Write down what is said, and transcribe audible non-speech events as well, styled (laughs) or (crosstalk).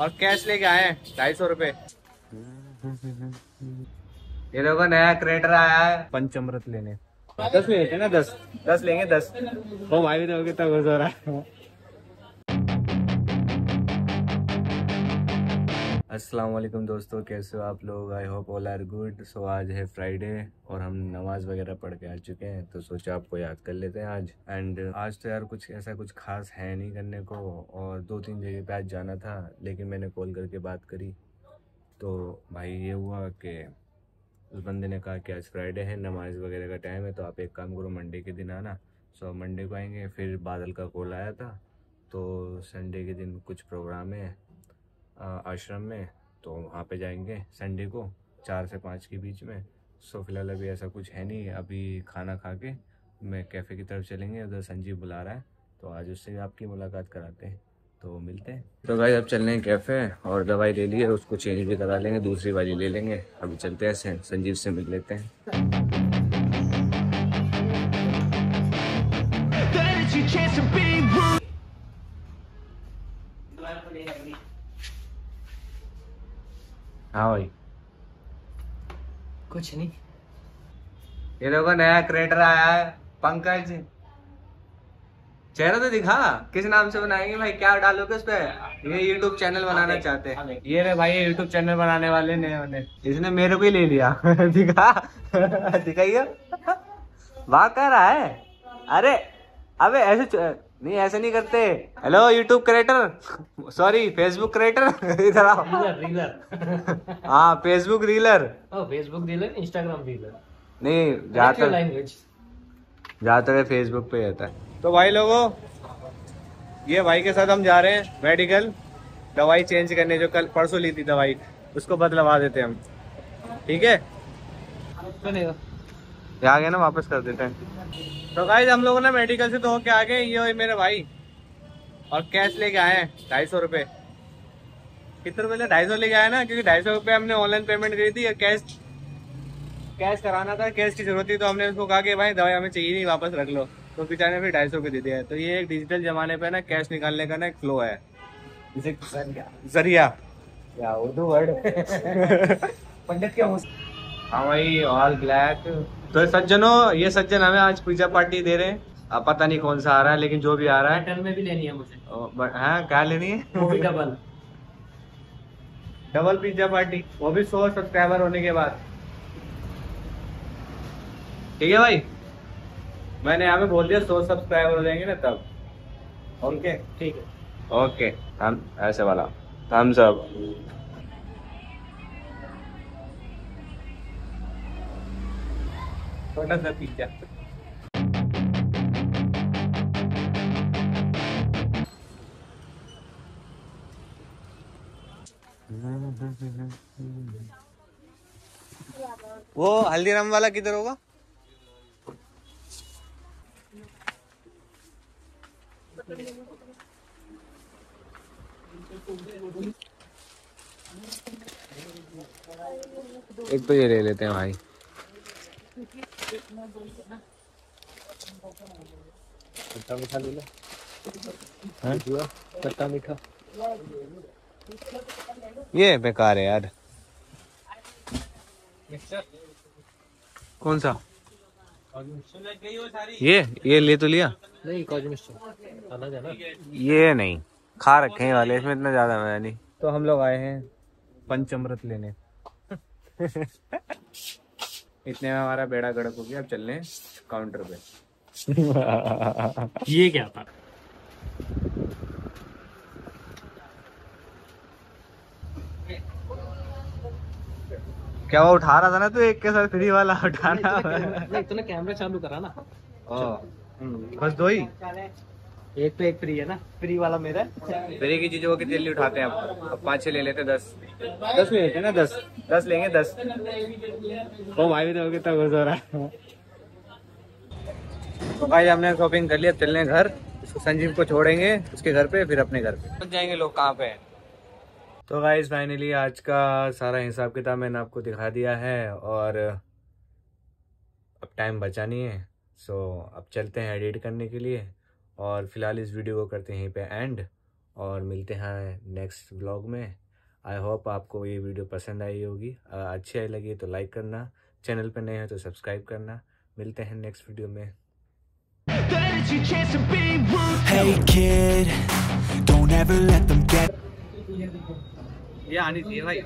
और कैश लेके आए हैं ढाई सौ रूपए। ये देखो नया क्रेटर आया है। पंचमृत लेने। दस लेते ना दस। दस लेंगे दस। वो भाई भी देखो कितना खुश हो रहा है। अस्सलाम वालेकुम दोस्तों, कैसे हो आप लोग? I hope all are good so आज है फ्राइडे और हम नमाज़ वगैरह पढ़ के आ चुके हैं तो सोचा आपको याद कर लेते हैं आज। एंड आज तो यार कुछ ऐसा कुछ खास है नहीं करने को, और दो तीन जगह पे आज जाना था, लेकिन मैंने कॉल करके बात करी। तो भाई ये हुआ कि उस बंदे ने कहा कि आज फ्राइडे है, नमाज़ वगैरह का टाइम है तो आप एक काम करो मंडे के दिन आना। सो मंडे को आएँगे, फिर बादल का कॉल आया था तो संडे के दिन कुछ प्रोग्राम है। आश्रम में तो वहाँ पे जाएँगे संडे को, चार से पाँच के बीच में। सो फ़िलहाल अभी ऐसा कुछ है नहीं, अभी खाना खा के मैं कैफ़े की तरफ़ चलेंगे, उधर संजीव बुला रहा है तो आज उससे आपकी मुलाकात कराते हैं। तो मिलते हैं। तो भाई अब चल रहे हैं कैफ़े और दवाई ले लिए, उसको चेंज भी करा लेंगे, दूसरी वाली ले लेंगे। अभी चलते हैं संजीव से मिल लेते हैं। हाँ भाई। कुछ नहीं। ये देखो नया क्रिएटर आया है पंकज। चेहरा तो दिखा किस नाम से बनाएँगे भाई क्या डालोगे उस पर ये यूट्यूब चैनल बनाना चाहते हैं। ये रे भाई यूट्यूब चैनल बनाने वाले ने उन्हें इसने मेरे को ही ले लिया। (laughs) दिखा। (laughs) दिखाइए। वाह कर रहा है। अरे अबे ऐसे नहीं ऐसे नहीं करते। Hello YouTube creator sorry Facebook creator इधर आओ। रीलर रीलर (laughs) हाँ Facebook reeler Facebook reeler Instagram reeler नहीं ज़्यादातर ज़्यादातर फेसबुक पे रहता है। तो भाई लोगों ये भाई के साथ हम जा रहे हैं मेडिकल दवाई चेंज करने जो कल परसों ली थी दवाई उसको बदलवा देते हम। ठीक है? ये आ गए ना वापस कर देते हैं। तो गाइज़ हम लोगों ने मेडिकल से तो होके आ गए ये मेरे भाई। और कैश लेके आए हैं ढाई सौ रुपये कितने रुपये ढाई सौ लेके आए ना क्योंकि ढाई सौ रुपये हमने ऑनलाइन पेमेंट करी थी और कैश कैश कराना था कैश की ज़रूरत थी तो हमने उसको कहा कि भाई दवाई हमें चाहिए नहीं वापस रख लो। तो बेचारे ने फिर ढाई सौ के दे दिया तो ये एक डिजिटल जमाने पे ना कैश निकालने का ना एक फ्लो है। ज़रिया। क्या उर्दू वर्ड (laughs) पंडित क्या हाँ भाई ऑल ब्लैक तो सज्जनों ये सज्जन हमें आज पिज्जा पार्टी दे रहे हैं। अब पता नहीं कौन सा आ रहा है लेकिन जो भी आ रहा है। पैटर्न में भी लेनी है मुझे। ओ, ब- हाँ क्या लेनी है? वो भी डबल डबल पिज्जा पार्टी वो भी सौ सब्सक्राइबर होने के बाद। ठीक है भाई? मैंने यहाँ पे बोल दिया सौ सब्सक्राइबर हो जाएँगे ना तब। ओके? ठीक है। ओके हम ऐसे वाला। थम्स अप छोटा सा पिज्जा वो हल्दीराम वाला किधर होगा? एक तो ये ले लेते हैं भाई। खट्टा मीठा ले लो। हाँ? खट्टा मीठा। ये बेकार है यार। कौन सा? ये ये ले तो लिया। नहीं ये नहीं खा रखे हैं वाले इसमें इतना ज़्यादा मज़ा नहीं। तो हम लोग आए हैं पंचमृत लेने। (laughs) इतने में हमारा बेड़ा गड़क हो गया अब चल रहे काउंटर पे। (laughs) ये क्या था? क्या वो उठा रहा था ना तू एक के साथ फ्री वाला उठाना? नहीं तूने कैमरा चालू करा ना। ओ, बस दो ही। एक पे एक फ्री है ना? फ्री वाला मेरा फ्री की चीज़ों को कितनी जल्दी उठाते हैं आप? अब पाँच छह ले लेते दस। दस ले लेते ना दस? दस लेंगे दस। ओ भाई भी तो कितना खुश हो रहा है। तो भाई हमने शॉपिंग कर लिया चलने घर। इसको संजीव को छोड़ेंगे उसके घर पे फिर अपने घर पे। पहुँच जाएँगे लोग कहाँ पे? तो गाइज़ फाइनली आज का सारा हिसाब किताब मैंने आपको दिखा दिया है और अब टाइम बचा नहीं है। सो अब चलते हैं एडिट करने के लिए। और फ़िलहाल इस वीडियो को करते हैं यहीं पे एंड और मिलते हैं नेक्स्ट ब्लॉग में। आई होप आपको ये वीडियो पसंद आई होगी। अच्छी लगी तो लाइक करना चैनल पे नए हो तो सब्सक्राइब करना। मिलते हैं नेक्स्ट वीडियो में। Hey kid, don't ever let them get ये आनी चाहिए भाई।